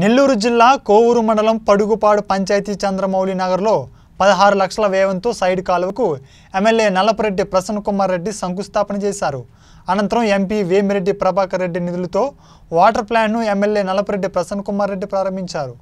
నెల్లూరు జిల్లా కోవూరు మండలం పడుగుపాడు పంచాయతీ చంద్రమౌళి నగర్లో పదహారు లక్షల వ్యయంతో సైడ్ కాలువకు ఎమ్మెల్యే నల్లపరెడ్డి ప్రసన్న కుమార్ రెడ్డి శంకుస్థాపన చేశారు. అనంతరం ఎంపీ వేమిరెడ్డి ప్రభాకర్ రెడ్డి నిధులతో వాటర్ ప్లాంట్ను ఎమ్మెల్యే నల్లపరెడ్డి ప్రసన్న కుమార్ రెడ్డి ప్రారంభించారు.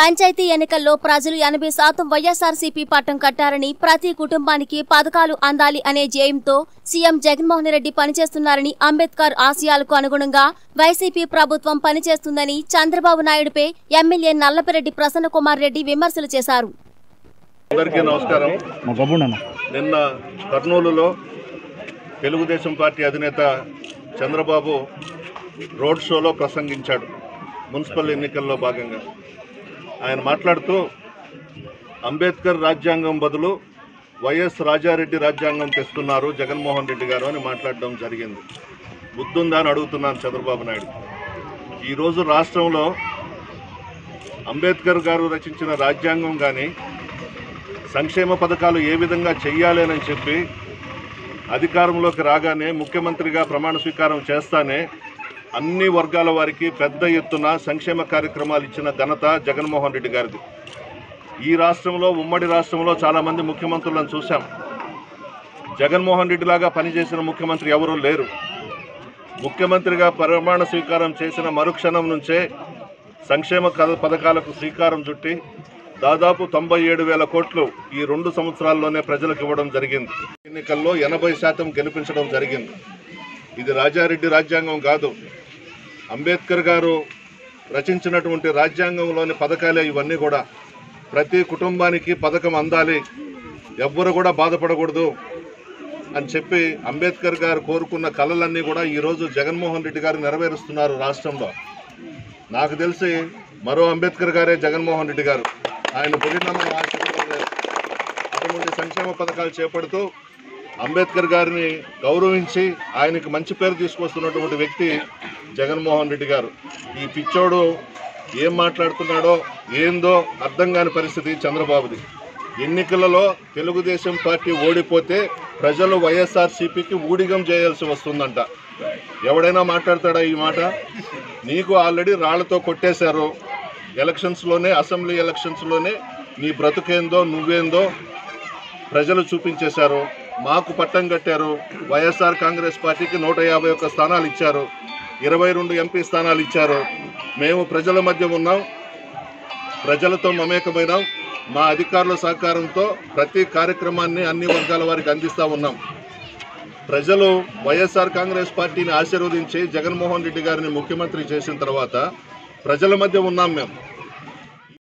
పంచాయతీ ఎన్నికల్లో ప్రజలు ఎనభై శాతం వైఎస్ఆర్సీపీ పట్టం కట్టారని ప్రతి కుటుంబానికి పథకాలు అందాలి అనే ధ్యేయంతో సీఎం జగన్మోహన్ రెడ్డి పనిచేస్తున్నారని అంబేద్కర్ ఆశయాలకు అనుగుణంగా వైసీపీ ప్రభుత్వం పనిచేస్తుందని చంద్రబాబు నాయుడుపై ఎమ్మెల్యే నల్లపరెడ్డి ప్రసన్న కుమార్ రెడ్డి విమర్శలు చేశారు. అందరికీ నమస్కారం. మా బాబుండన్న నిన్న కర్నూలులో తెలుగుదేశం పార్టీ అధినేత చంద్రబాబు రోడ్ షోలో ప్రసంగించాడు మున్సిపల్ ఎన్నికల్లో భాగంగా. ఆయన మాట్లాడుతూ అంబేద్కర్ రాజ్యాంగం బదులు వైఎస్ రాజారెడ్డి రాజ్యాంగం తెస్తున్నారు జగన్మోహన్ రెడ్డి గారు అని మాట్లాడడం జరిగింది. బుద్ధుందా అని అడుగుతున్నాను చంద్రబాబు నాయుడు. ఈరోజు రాష్ట్రంలో అంబేద్కర్ గారు రచించిన రాజ్యాంగం కానీ సంక్షేమ పథకాలు ఏ విధంగా చెయ్యాలి చెప్పి అధికారంలోకి రాగానే ముఖ్యమంత్రిగా ప్రమాణ స్వీకారం చేస్తానే అన్ని వర్గాల వారికి పెద్ద ఎత్తున సంక్షేమ కార్యక్రమాలు ఇచ్చిన ఘనత జగన్మోహన్ రెడ్డి గారిది. ఈ రాష్ట్రంలో ఉమ్మడి రాష్ట్రంలో చాలామంది ముఖ్యమంత్రులను చూశాం. జగన్మోహన్ రెడ్డి లాగా పనిచేసిన ముఖ్యమంత్రి ఎవరూ లేరు. ముఖ్యమంత్రిగా ప్రమాణ స్వీకారం చేసిన మరుక్షణం నుంచే సంక్షేమ కథ పథకాలకు శ్రీకారం చుట్టి దాదాపు తొంభై ఏడు వేల కోట్లు ఈ రెండు సంవత్సరాల్లోనే ప్రజలకు ఇవ్వడం జరిగింది. ఎన్నికల్లో ఎనభై శాతం గెలిపించడం జరిగింది. ఇది రాజారెడ్డి రాజ్యాంగం కాదు. అంబేద్కర్ గారు రచించినటువంటి రాజ్యాంగంలోని పథకాలే ఇవన్నీ కూడా. ప్రతి కుటుంబానికి పథకం అందాలి. ఎవ్వరు కూడా బాధపడకూడదు అని చెప్పి అంబేద్కర్ గారు కోరుకున్న కళలన్నీ కూడా ఈరోజు జగన్మోహన్ రెడ్డి గారు నెరవేరుస్తున్నారు రాష్ట్రంలో. నాకు తెలిసి మరో అంబేద్కర్ గారే జగన్మోహన్ రెడ్డి గారు. ఆయన పుట్టిన అటువంటి సంక్షేమ పథకాలు చేపడుతూ అంబేద్కర్ గారిని గౌరవించి ఆయనకి మంచి పేరు తీసుకొస్తున్నటువంటి వ్యక్తి జగన్మోహన్ రెడ్డి గారు. ఈ పిచ్చోడు ఏం మాట్లాడుతున్నాడో ఏందో అర్థం కాని పరిస్థితి చంద్రబాబుది. ఎన్నికలలో తెలుగుదేశం పార్టీ ఓడిపోతే ప్రజలు వైఎస్ఆర్సీపీకి ఊడిగం చేయాల్సి వస్తుందంట. ఎవడైనా మాట్లాడతాడా ఈ మాట? నీకు ఆల్రెడీ రాళ్ళతో కొట్టేశారు. ఎలక్షన్స్లోనే అసెంబ్లీ ఎలక్షన్స్లోనే నీ బ్రతుకేందో నువ్వేందో ప్రజలు చూపించేశారు. మాకు పట్టం కట్టారు. వైఎస్ఆర్ కాంగ్రెస్ పార్టీకి నూట యాభై ఒక్క స్థానాలు ఇచ్చారు. ఇరవై రెండు ఎంపీ స్థానాలు ఇచ్చారు. మేము ప్రజల మధ్య ఉన్నాం. ప్రజలతో మమేకమైనాం. మా అధికారుల సహకారంతో ప్రతి కార్యక్రమాన్ని అన్ని వర్గాల వారికి అందిస్తూ ఉన్నాం. ప్రజలు వైఎస్ఆర్ కాంగ్రెస్ పార్టీని ఆశీర్వదించి జగన్మోహన్ రెడ్డి గారిని ముఖ్యమంత్రి చేసిన తర్వాత ప్రజల మధ్య ఉన్నాం మేము.